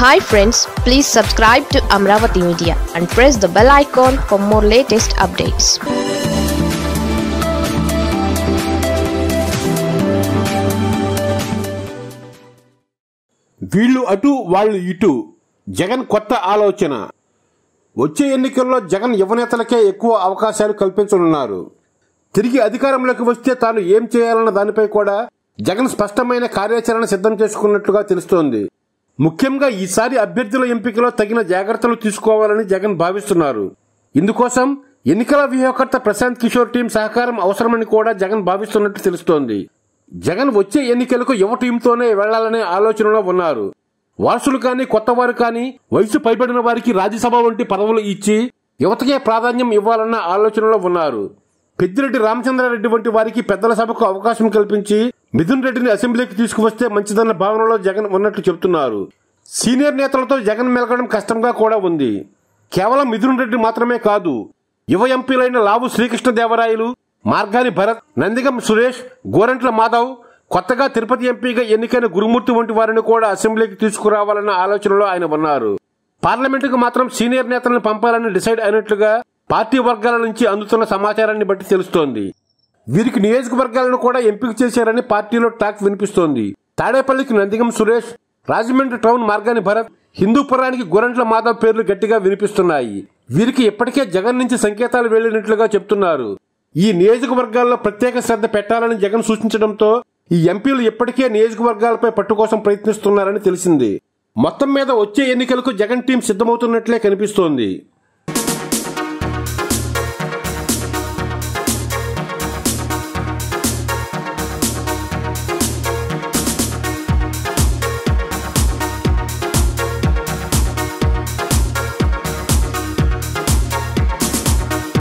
Hi friends please subscribe to Amaravati media and press the bell icon for more latest updates వీళ్ళు అటు వాళ్ళు ఇటు. జగన్ కొత్త ఆలోచన. వచ్చే ఎన్నికల్లో జగన్ యువనేతలకే ఎక్కువ అవకాశాలు కల్పించనున్నారు. తిరిగి అధికారంలోకి వస్తే తాను ఏం చేయాలన్న దానిపై కూడా జగన్ స్పష్టమైన కార్యాచరణ సిద్ధం చేసుకున్నట్లుగా తెలుస్తోంది. ముఖ్యంగా ఈసారి అభ్యర్థుల ఎంపికలో తగిన జాగ్రత్తలు తీసుకోవాలని జగన్ భావిస్తున్నారు. ఇందుకోసం ఎన్నికల వ్యూహకర్త ప్రశాంత్ కిషోర్ టీం సహకారం అవసరమని కూడా జగన్ భావిస్తున్నట్టు తెలుస్తోంది. జగన్ వచ్చే ఎన్నికలకు యువ టీంతోనే వెళ్ళాలనే ఆలోచనలో ఉన్నారు. వారసులు కానీ కొత్త వారు కానీ వయసు పైబడిన వారికి రాజ్యసభ వంటి పదవులు ఇచ్చి యువతకే ప్రాధాన్యం ఇవ్వాలన్న ఆలోచనలో ఉన్నారు. పెద్దిరెడ్డి రామచంద్రారెడ్డి వంటి వారికి పెద్దల సభకు అవకాశం కల్పించి మిథున్ రెడ్డిని అసెంబ్లీకి తీసుకువస్తే మంచిదన్న భావనలో జగన్ ఉన్నట్లు చెబుతున్నారు. సీనియర్ నేతలతో జగన్ మెలగడం కష్టంగా కూడా ఉంది. కేవలం మిథున్ రెడ్డి మాత్రమే కాదు యువ ఎంపీలైన లావు శ్రీకృష్ణదేవరాయలు మార్గాని భరత్ నందిగం సురేష్ గోరంట్ల మాధవ్ కొత్తగా తిరుపతి ఎంపీగా ఎన్నికైన గురుమూర్తి వంటి వారిని కూడా అసెంబ్లీకి తీసుకురావాలన్న ఆలోచనలో ఆయన ఉన్నారు. పార్లమెంటుకు మాత్రం సీనియర్ నేతలను పంపాలని డిసైడ్ అయినట్లుగా పార్టీ వర్గాల నుంచి అందుతున్న సమాచారాన్ని బట్టి తెలుస్తోంది. వీరికి నియోజకవర్గాలను కూడా ఎంపిక చేశారని పార్టీలో టాక్ వినిపిస్తోంది. తాడేపల్లికి నందిగం సురేష్ రాజమండ్రి టౌన్ మార్గాని భరత్ హిందూపురానికి గురంట్ల మాధవ్ పేర్లు గట్టిగా వినిపిస్తున్నాయి. వీరికి ఇప్పటికే జగన్ నుంచి సంకేతాలు వెళ్ళినట్లుగా చెప్తున్నారు. ఈ నియోజకవర్గాల్లో ప్రత్యేక శ్రద్ధ పెట్టాలని జగన్ సూచించడంతో ఈ ఎంపీలు ఇప్పటికే నియోజకవర్గాలపై పట్టు కోసం ప్రయత్నిస్తున్నారని తెలిసింది. మొత్తం మీద వచ్చే ఎన్నికలకు జగన్ టీం సిద్ధమవుతున్నట్లే కనిపిస్తోంది.